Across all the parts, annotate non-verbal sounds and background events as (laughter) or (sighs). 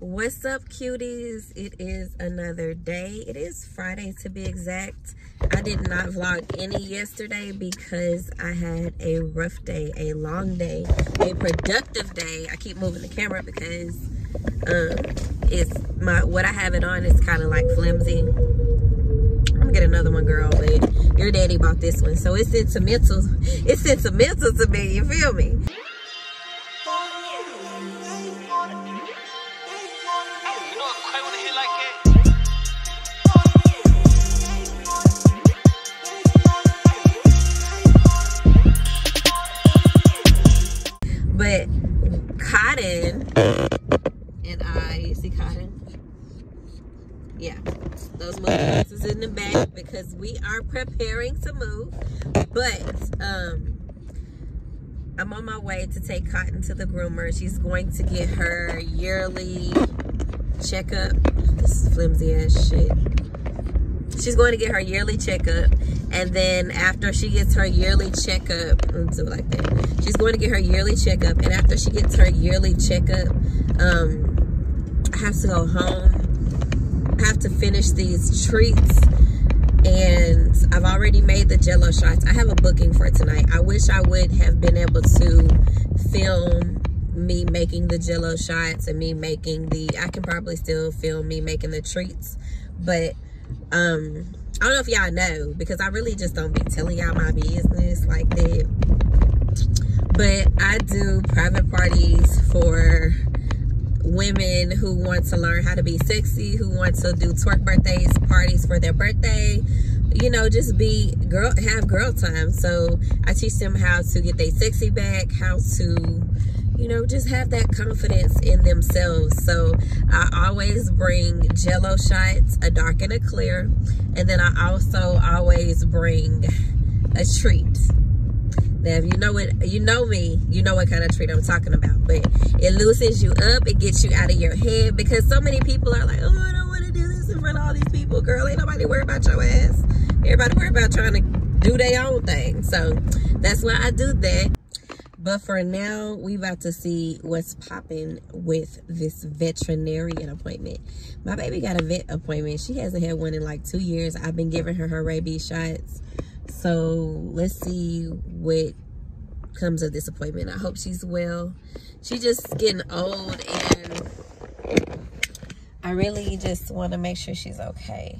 What's up, cuties? It is another day. It is Friday to be exact. I did not vlog any yesterday because I had a rough day, a long day, a productive day. I keep moving the camera because um, it's my what I have it on is kind of like flimsy. I'm gonna get another one, girl, but your daddy bought this one, so it's sentimental. (laughs) It's sentimental to me. You feel me? Yeah, those is in the back because we are preparing to move. But um, I'm on my way to take Cotton to the groomer. She's going to get her yearly checkup. This flimsy ass shit. She's going to get her yearly checkup. And then after she gets her yearly checkup, do it like that. She's going to get her yearly checkup. And after she gets her yearly checkup, um, I have to go home. Have to finish these treats. And I've already made the jello shots. I have a booking for tonight. I wish I would have been able to film me making the jello shots and me making the, I can probably still film me making the treats. But um I don't know if y'all know because I really just don't be telling y'all my business like that. But I do private parties for women who want to learn how to be sexy, who want to do twerk birthdays, parties for their birthday. You know, just be girl, have girl time. So I teach them how to get their sexy back, how to you know, just have that confidence in themselves. So I always bring jello shots, a dark and a clear. And then I also always bring a treat. Now, if you know it, you know me, you know what kind of treat I'm talking about. But it loosens you up, it gets you out of your head because so many people are like, oh, I don't want to do this in front of all these people. Girl, ain't nobody worry about your ass. Everybody worry about trying to do their own thing. So that's why I do that. But for now, we about to see what's popping with this veterinarian appointment. My baby got a vet appointment. She hasn't had one in like two years. I've been giving her her rabies shots. So let's see what comes of this appointment. I hope she's well. She's just getting old and I really just want to make sure she's okay.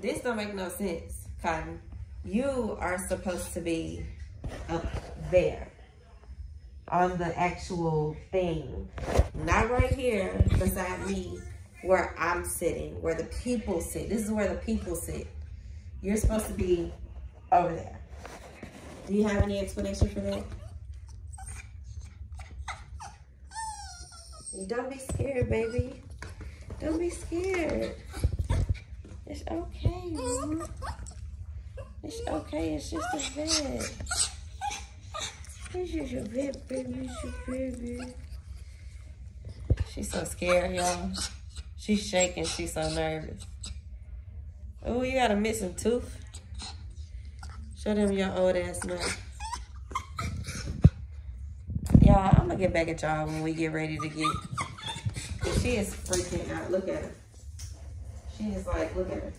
this don't make no sense, Cotton. You are supposed to be up there on the actual thing. Not right here beside me where I'm sitting, where the people sit. This is where the people sit. You're supposed to be over there. Do you have any explanation for that? Don't be scared, baby. Don't be scared. It's okay, Mama. It's okay. It's just a vet. It's just a vet, baby. It's a baby. She's so scared, y'all. She's shaking. She's so nervous. Oh, you got a missing tooth? Show them your old ass mouth. Y'all, I'm gonna get back at y'all when we get ready to get. She is freaking out. Look at her. She is like, look at her.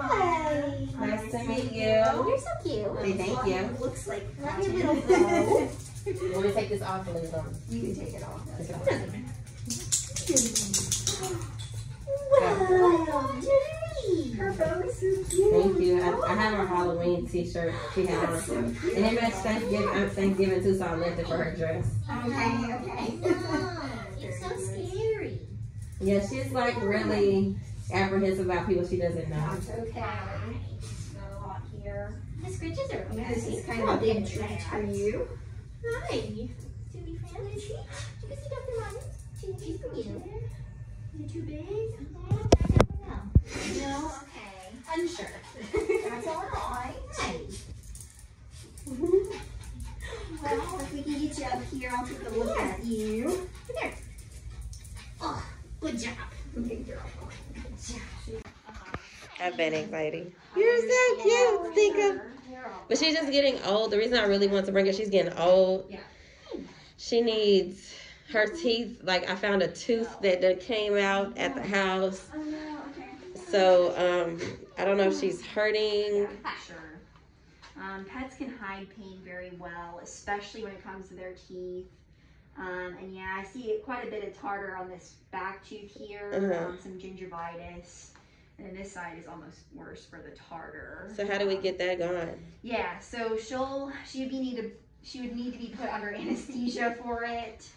Hi. Nice to meet you. You're so cute. Hey, thank you. Looks like not your little bow. (laughs) You want me to take this off or leave on? You can take it off. Take it off. Wow, Jerry. Her bow is so cute. Thank you. I, I have her Halloween t-shirt she had on. That's so. And it matched Thanksgiving, uh, Thanksgiving too, so I left it for her dress. Okay, okay. It's so scary. Yeah, she's like really apprehensive about people she doesn't know. That's okay. A lot here. The scritches are Yeah, this is kind of a big treat for you. Hi. To be friends. Did you see Dr. Martin? She, she's pretty in there. Is it too big? I. No? Okay. Unsure. That's all right. Nice. Well, if we can get you up here, I'll take a look at you. There. Oh, good job. I've been exciting. You're so cute. Think of But she's just getting old. The reason I really want to bring her, she's getting old. Yeah. She needs her teeth. Like I found a tooth that, that came out at the house. Oh no, okay. So um, I don't know if she's hurting. Sure. Um, pets can hide pain very well, especially when it comes to their teeth. Um, and yeah, I see quite a bit of tartar on this back tooth here, Uh-huh. um, some gingivitis. And this side is almost worse for the tartar. So how do we get that going? Yeah, so she'll she would be need to she would need to be put under anesthesia for it.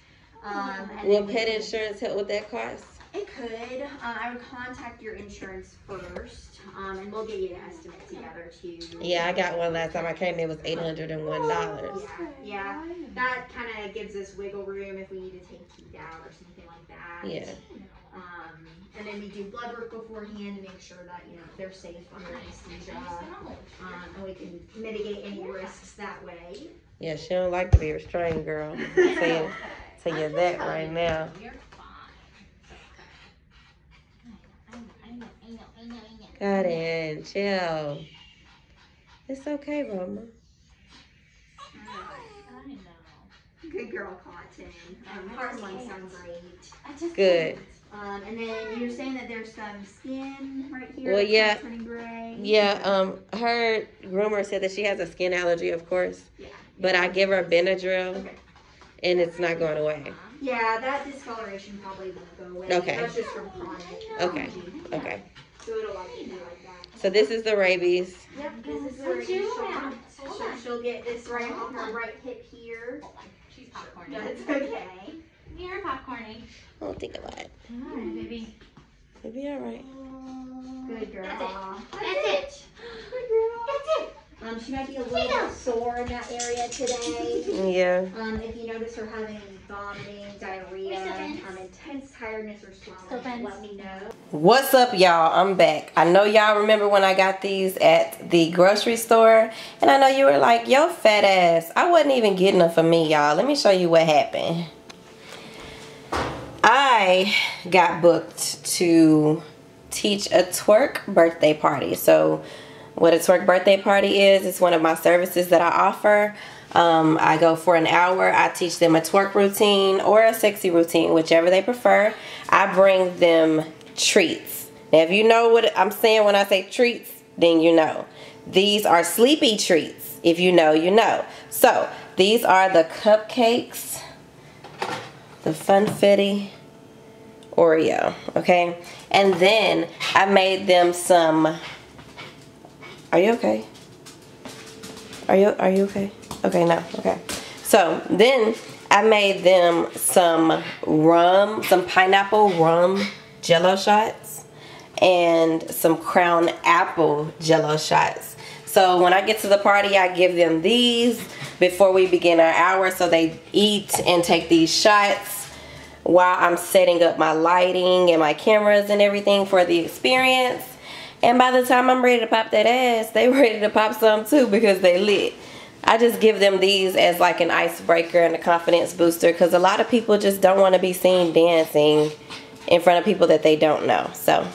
Um, and Will then we pet insurance help with that cost? It could. Um, I would contact your insurance first, um, and we'll get you an estimate together too. Yeah, I got one last time I came. It was eight hundred and one dollars. Yeah, yeah. That kind of gives us wiggle room if we need to take teeth out or something like that. Yeah. Um, and then we do blood work beforehand to make sure that you know they're safe under anesthesia, um, and we can mitigate any risks that way. Yeah, she don't like to be restrained, girl. I'll (laughs) tell you, tell you that right now. Cotton, chill. It's okay, Mama. Good girl, Cotton. Um, heart one sounds great. I just Good. Um, and then you're saying that there's some skin right here. Well, yeah. Gray. Yeah, um, her groomer said that she has a skin allergy, of course. Yeah. But I give her Benadryl, Okay. and it's not going away. Yeah, that discoloration probably won't go away. Okay. That's just from chronic. Okay. allergy. Okay. So it'll likely be like that. So this is the rabies. Yep, this is What where you she'll, have? so she'll get this right on her right hip here. She's popcorny. That's okay. You're popcorny. Don't think about it. Alright, baby. It'll be all right. Good girl. That's it. That's it. it. Um, she might be a little bit sore in that area today. Yeah. Um, if you notice her having vomiting, diarrhea, Where's um, intense tiredness or swelling, let me know. What's up, y'all? I'm back. I know y'all remember when I got these at the grocery store, and I know you were like, yo, fat ass. I wasn't even getting them for me, y'all. Let me show you what happened. I got booked to teach a twerk birthday party. So, what a twerk birthday party is, it's one of my services that I offer. Um, I go for an hour. I teach them a twerk routine or a sexy routine, whichever they prefer. I bring them treats. Now, if you know what I'm saying when I say treats, then you know. These are sleepy treats. If you know, you know. So, these are the cupcakes, the Funfetti Oreo, okay? And then I made them some. Are you okay? Are you are you okay? Okay, no, okay. So then I made them some rum, some pineapple rum jello shots and some crown apple jello shots. So when I get to the party, I give them these before we begin our hour so they eat and take these shots while I'm setting up my lighting and my cameras and everything for the experience. And by the time I'm ready to pop that ass, they (laughs) ready to pop some too because they lit. I just give them these as like an icebreaker and a confidence booster because a lot of people just don't want to be seen dancing in front of people that they don't know. So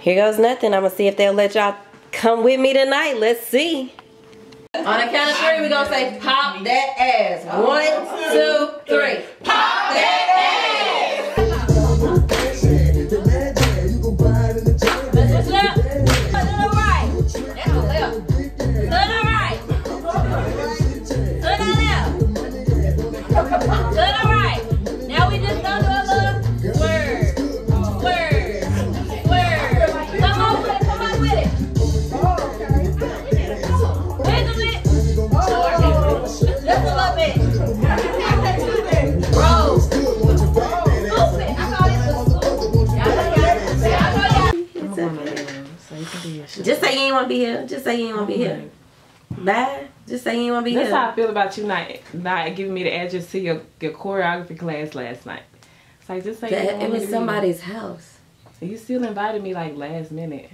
here goes nothing. I'm going to see if they'll let y'all come with me tonight. Let's see. On the count of three, we're to say pop that ass. One, two, three. Pop that want to be here. Just say you ain't want to be here. Bye. Just say you ain't want to be That's here. how I feel about you not not giving me the address to your, your choreography class last night. It's like just say That, it was somebody's house. You still invited me like last minute.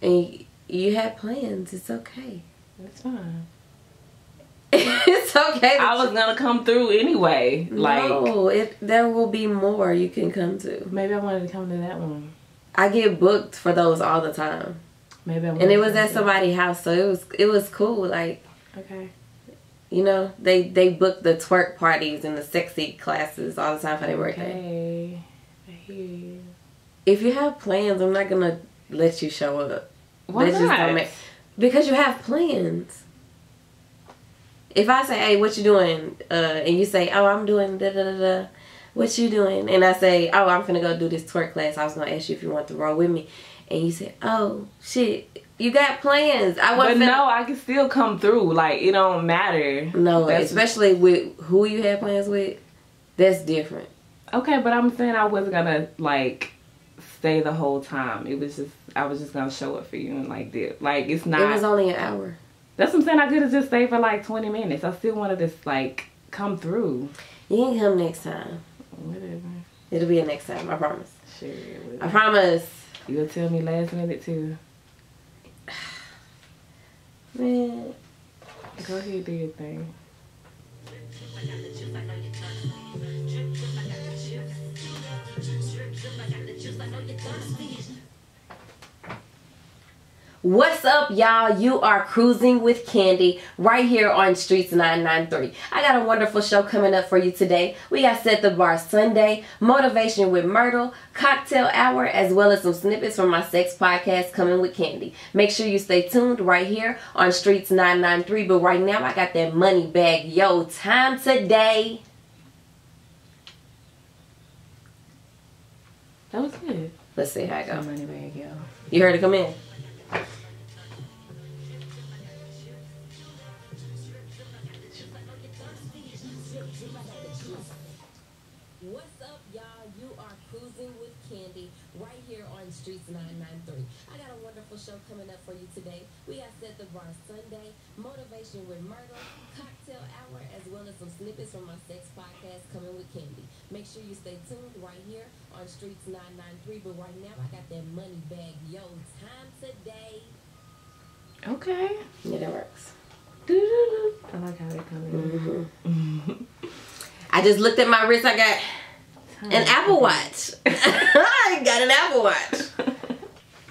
and you, you had plans. It's okay. It's fine. (laughs) it's okay. I was gonna come through anyway. Like no, it there will be more you can come to. maybe I wanted to come to that one. I get booked for those all the time. Maybe I'm and it was at somebody's house, so it was it was cool. Like Okay. you know, they they book the twerk parties and the sexy classes all the time for their birthday. Okay. I hear you. If you have plans, I'm not gonna let you show up. Why That just don't not? make- Because you have plans. If I say, "Hey, what you doing?" Uh, and you say, "Oh, I'm doing da da da da," what you doing? And I say, "Oh, I'm gonna go do this twerk class." I was gonna ask you if you want to roll with me, and you said, "Oh, shit, you got plans." I But wasn't. no, I can still come through. Like it don't matter. no, That's- especially with who you have plans with. That's different. Okay, but I'm saying I wasn't gonna like stay the whole time. It was just I was just gonna show up for you and like did like it's not. It was only an hour. that's what I'm saying. I could have just stayed for like 20 minutes. I still wanted to like come through. You can come next time. Whatever. It'll be a next time. I promise. Sure. I whatever. You'll tell me last minute too. (sighs) Man, Go ahead, do your thing. What's up, y'all? You are cruising with Candy right here on Streets 993. I got a wonderful show coming up for you today. We got Set the Bar Sunday, Motivation with Myrtle, Cocktail Hour, as well as some snippets from my sex podcast coming with Candy. Make sure you stay tuned right here on Streets 993. But right now, I got that money bag. Yo, time today. That was good. Let's see how it Go goes. money bag, yo. You heard it come in. The Bar Sunday, Motivation with Myrtle, Cocktail Hour, as well as some snippets from my sex podcast coming with Candy. Make sure you stay tuned right here on Streets 993. But right now, I got that money bag. Yo, time today. Okay. Yeah, that works. I like how they come in. Mm-hmm. I just looked at my wrist. I got an Apple Watch. (laughs) I got an Apple Watch. (laughs)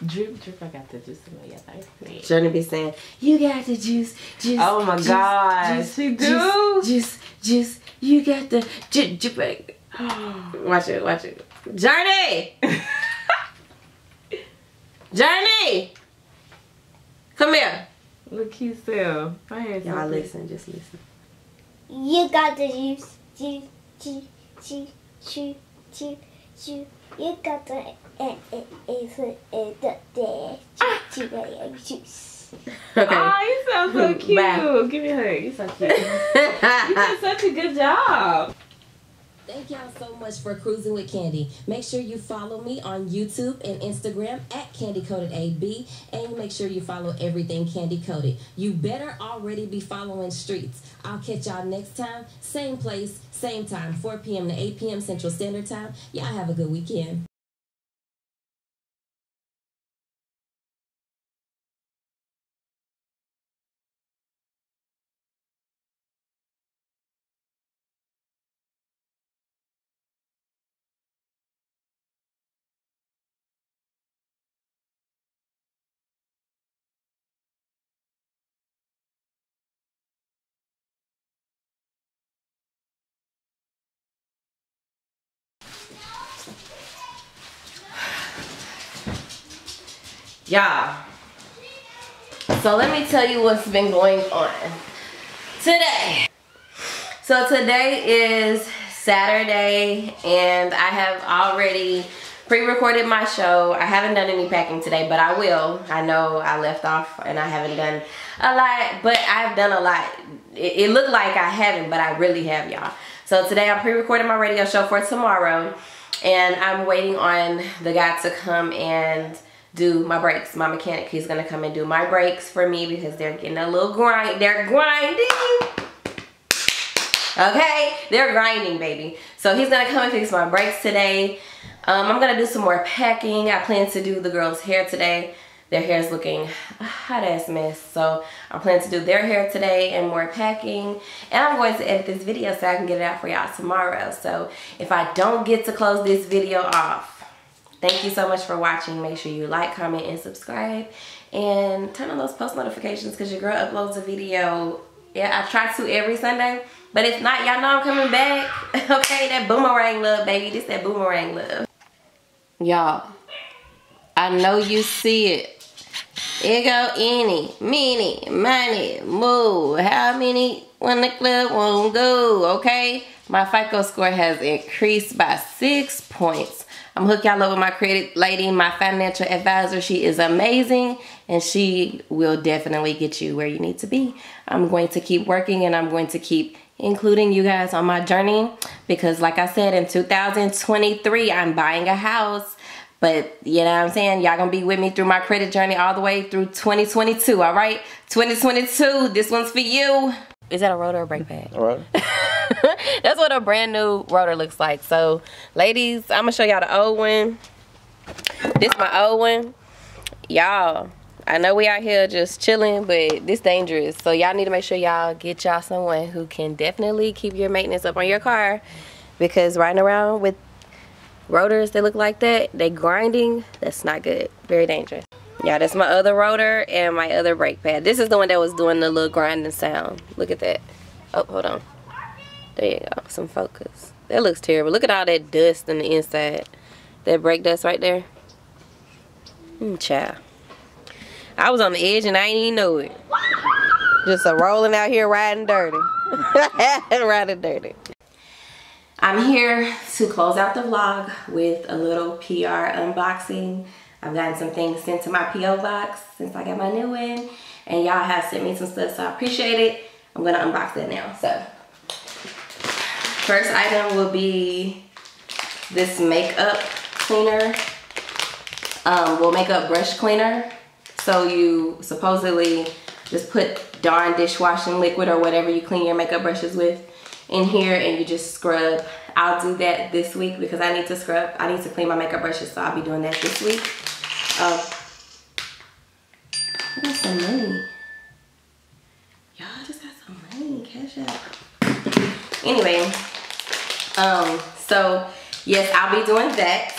drip, drip. I got the juice in my yellow. Journey be saying, "You got the juice, juice." Oh my juice, gosh, juice, she juice, do? Juice, juice. You got the ju- ju- (gasps) Watch it, watch it. Journey, (laughs) Journey, come here. Look, he sell. I had Y'all something. listen, just listen. You got the juice, juice, juice, juice, juice, juice, juice. You got the eh, eh, eh, eh, eh, the the juice. Okay. Oh, you sound so cute. Bye. Give me a hug. You so cute. you did such a good job. Thank y'all so much for cruising with Candy. Make sure you follow me on YouTube and Instagram at Candy Coated AB, and make sure you follow everything Candy Coated. You better already be following Streets. I'll catch y'all next time, same place, same time, 4 p.m. to 8 p.m. Central Standard Time. Y'all have a good weekend. Y'all. So let me tell you what's been going on today. So today is Saturday and I have already pre-recorded my show. I haven't done any packing today, but I will. I know I left off and I haven't done a lot, but I've done a lot. It, it looked like I haven't, but I really have, y'all. So today I'm pre-recording my radio show for tomorrow and I'm waiting on the guy to come and do my brakes. My mechanic, he's gonna come and do my brakes for me because they're getting a little grind. They're grinding. Okay, they're grinding, baby. So he's gonna come and fix my brakes today. Um, I'm gonna do some more packing. I plan to do the girls' hair today. Their hair is looking a hot ass mess. So I plan to do their hair today and more packing. And I'm going to edit this video so I can get it out for y'all tomorrow. So if I don't get to close this video off, Thank you so much for watching. Make sure you like, comment, and subscribe. and turn on those post notifications because your girl uploads a video. Yeah, I try to every Sunday. But if not, y'all know I'm coming back. (laughs) okay, that boomerang love, baby. This that boomerang love. Y'all, I know you see it. It go any, many, money, move. How many when the club won't go, okay? My FICO score has increased by six points. I'm hook y'all up with my credit lady, my financial advisor. She is amazing and she will definitely get you where you need to be. I'm going to keep working and I'm going to keep including you guys on my journey because like I said in 2023 I'm buying a house but you know what I'm saying? Y'all gonna be with me through my credit journey all the way through 2022 all right? 2022 this one's for you. Is that a rotor or brake pad? All right. (laughs) that's what a brand new rotor looks like. So ladies I'm gonna show y'all the old one. This is my old one. Y'all I know we out here just chilling, but this dangerous. So y'all need to make sure y'all get y'all someone who can definitely keep your maintenance up on your car because riding around with rotors that look like that, they grinding, that's not good. Very dangerous. Yeah, that's my other rotor and my other brake pad. This is the one that was doing the little grinding sound. Look at that. Oh, hold on. There you go. Some focus. That looks terrible. Look at all that dust on the inside. That brake dust right there. Mm, child. I was on the edge and I didn't even know it. Just a rolling out here riding dirty. (laughs) riding dirty. I'm here to close out the vlog with a little PR unboxing. I've gotten some things sent to my P.O. box since I got my new one. And y'all have sent me some stuff, so I appreciate it. I'm gonna unbox that now, so. First item will be this makeup cleaner. Um, well, makeup brush cleaner. So you supposedly just put Dawn dishwashing liquid or whatever you clean your makeup brushes with in here and you just scrub. I'll do that this week because I need to scrub. I need to clean my makeup brushes, so I'll be doing that this week. Um, I got some money. Y'all just got some money, cash out. Anyway, um, so yes, I'll be doing that.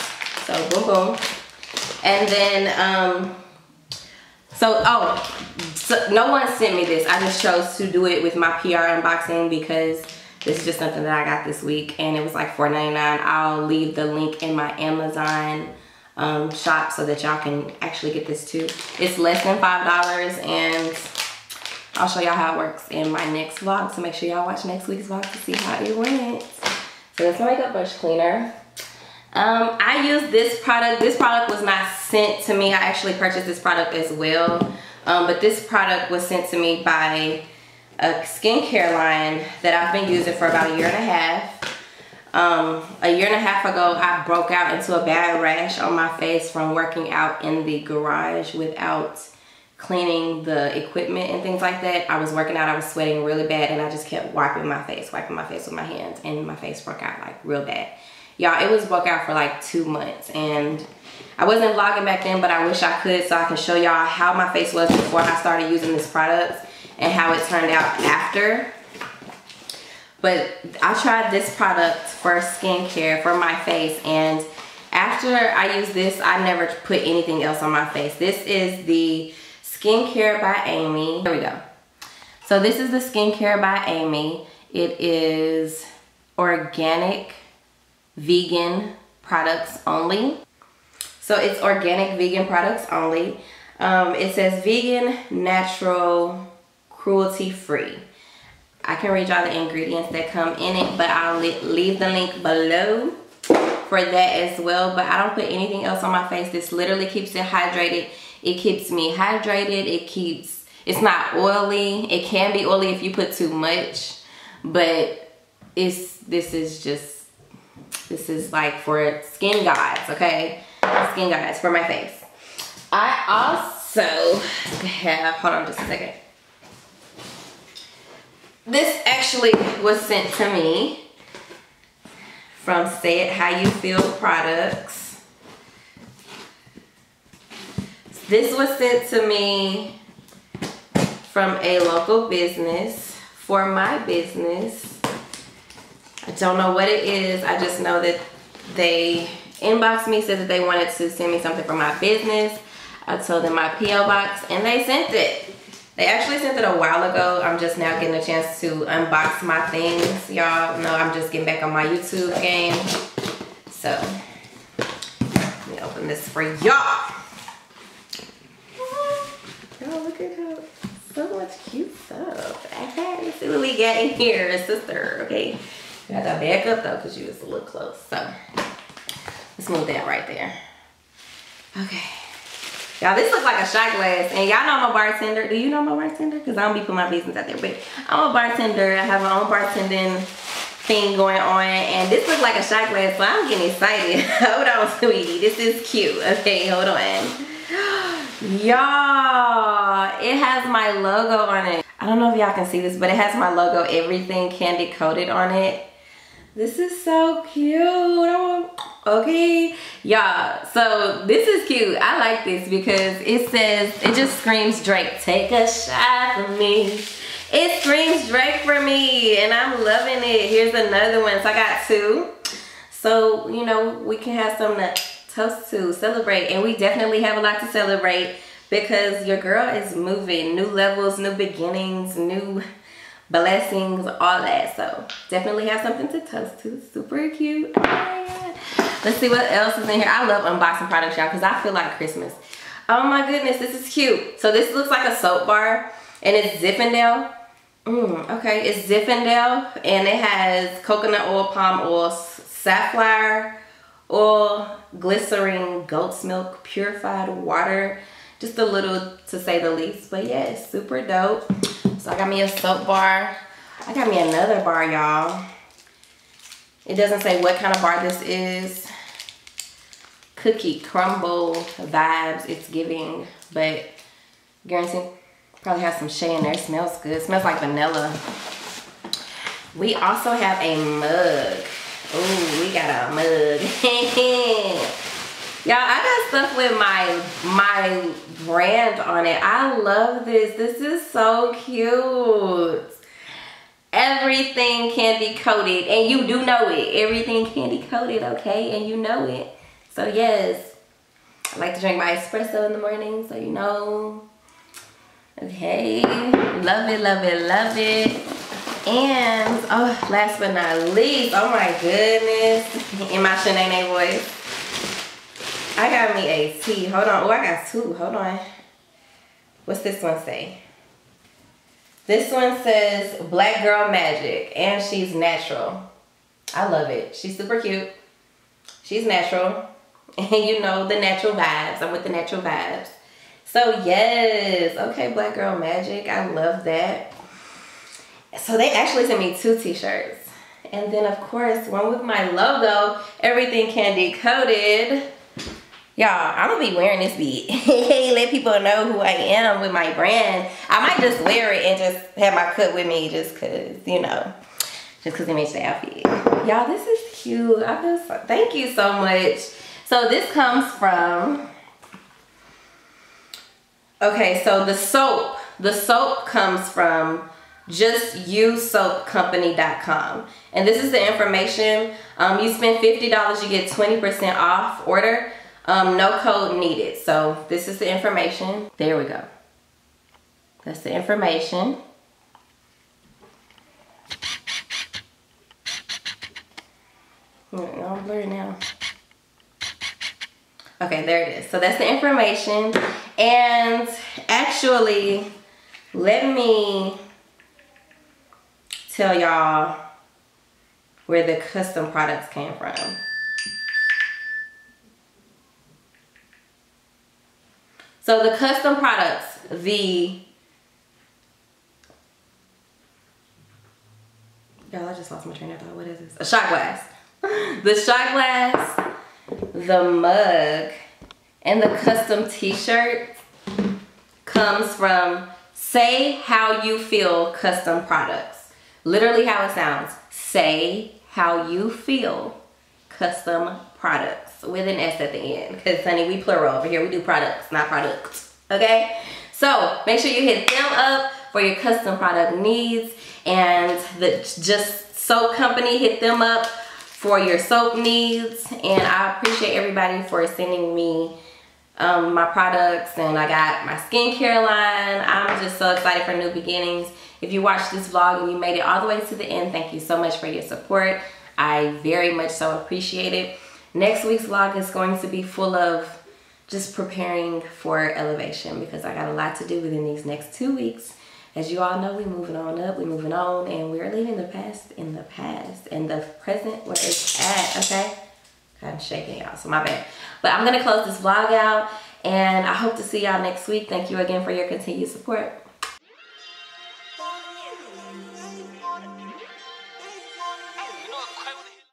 So boom, boom. And then, um, so, oh, so no one sent me this. I just chose to do it with my PR unboxing because this is just something that I got this week and it was like $4.99. I'll leave the link in my Amazon um, shop so that y'all can actually get this too. It's less than $5 and I'll show y'all how it works in my next vlog. So make sure y'all watch next week's vlog to see how it went. So that's my makeup brush cleaner. Um, I use this product. This product was not sent to me. I actually purchased this product as well. Um, but this product was sent to me by a skincare line that I've been using for about a year and a half. Um, a year and a half ago, I broke out into a bad rash on my face from working out in the garage without cleaning the equipment and things like that. I was working out, I was sweating really bad and I just kept wiping my face, wiping my face with my hands and my face broke out like real bad. Y'all, it was broke out for like two months and I wasn't vlogging back then, but I wish I could so I can show y'all how my face was before I started using this product and how it turned out after. But I tried this product for skincare for my face and after I use this, I never put anything else on my face. This is the Skincare by Amy. Here we go. So this is the Skincare by Amy. It is organic, vegan products only. So it's organic, vegan products only. Um, it says vegan, natural, cruelty-free. I can read y'all the ingredients that come in it, but I'll leave the link below for that as well. But I don't put anything else on my face. This literally keeps it hydrated. It keeps me hydrated. It keeps, it's not oily. It can be oily if you put too much, but it's, this is just, this is like for skin guides, okay? Skin guides for my face. I also have, hold on just a second. This actually was sent to me from Say It How You Feel Products. This was sent to me from a local business for my business. I don't know what it is. I just know that they inboxed me, said that they wanted to send me something for my business. I told them my P.O. box and they sent it. They actually sent it a while ago. I'm just now getting a chance to unbox my things. Y'all know I'm just getting back on my YouTube game. So, let me open this for y'all. Y'all look at how so much cute stuff. Hey, see what we got in here, sister. Okay, you got to back up though, cause you was a little close. So let's move that right there. Okay. Y'all, this looks like a shot glass. And y'all know I'm a bartender. Do you know I'm a bartender? Because I don't be putting my business out there. But I'm a bartender. I have my own bartending thing going on. And this looks like a shot glass. So I'm getting excited. (laughs) hold on, sweetie. This is cute. Okay, hold on. (gasps) Y'all, it has my logo on it. I don't know if y'all can see this, but it has my logo, everything candy coated on it. This is so cute. Okay, y'all. So this is cute. I like this because it says, it just screams Drake. Take a shot for me. It screams Drake for me and I'm loving it. Here's another one. So I got two. So, you know, we can have something to toast to, celebrate. And we definitely have a lot to celebrate because your girl is moving. New levels, new beginnings, new blessings, all that. So definitely have something to toast to. Super cute. Let's see what else is in here. I love unboxing products, y'all, because I feel like Christmas. Oh my goodness, this is cute. So this looks like a soap bar, and it's Zinfandel. Mm, okay, it's Zinfandel, and it has coconut oil, palm oil, safflower oil, glycerin, goat's milk, purified water. Just a little to say the least, but yeah, it's super dope. So I got me a soap bar. I got me another bar, y'all. It doesn't say what kind of bar this is. Cookie crumble vibes it's giving, but guarantee probably has some shea in there. Smells good. Smells like vanilla. We also have a mug. Oh, we got a mug. (laughs) Y'all, I got stuff with my my brand on it. I love this. This is so cute. Everything candy coated, and you do know it. Everything candy coated, okay? And you know it. So yes, I like to drink my espresso in the morning, so you know. Okay, love it, love it, love it. And, oh, last but not least, oh my goodness, in my Shanae voice, I got me a tea. Hold on, oh, I got two, hold on. What's this one say? This one says Black Girl Magic and she's natural. I love it. She's super cute. She's natural. (laughs) And you know the natural vibes. I'm with the natural vibes. So yes, okay, Black Girl Magic. I love that. So they actually sent me two t-shirts. And then of course, one with my logo, everything candy coated. Y'all, I'm gonna be wearing this beat. (laughs) Hey, let people know who I am with my brand. I might just wear it and just have my cut with me just cause, you know, just cause it makes the outfit. Y'all, this is cute. I just, thank you so much. So this comes from, okay, so the soap, the soap comes from justusesoapcompany.com. And this is the information. Um, you spend $50, you get 20% off order. Um, no code needed. So this is the information. There we go. That's the information. I'm blurry now. Okay, there it is. So that's the information. And actually, let me tell y'all where the custom products came from. So the custom products, the Y'all, I just lost my train of thought. What is this? A shot glass. (laughs) the shot glass, the mug, and the custom t-shirt comes from Say How You Feel Custom Products. Literally how it sounds. Say How You Feel Custom With an S at the end. Because, honey, we plural over here. We do products, not products. Okay? So, make sure you hit them up for your custom product needs. And the Just Soap Company, hit them up for your soap needs. And I appreciate everybody for sending me um, my products and I got my skincare line. I'm just so excited for new beginnings. If you watched this vlog and you made it all the way to the end, thank you so much for your support. I very much so appreciate it. Next week's vlog is going to be full of just preparing for elevation because I got a lot to do within these next two weeks. As you all know, we're moving on up, we're moving on, and we're leaving the past in the past and the present where it's at, okay? I'm shaking y'all, so my bad. But I'm gonna close this vlog out and I hope to see y'all next week. Thank you again for your continued support.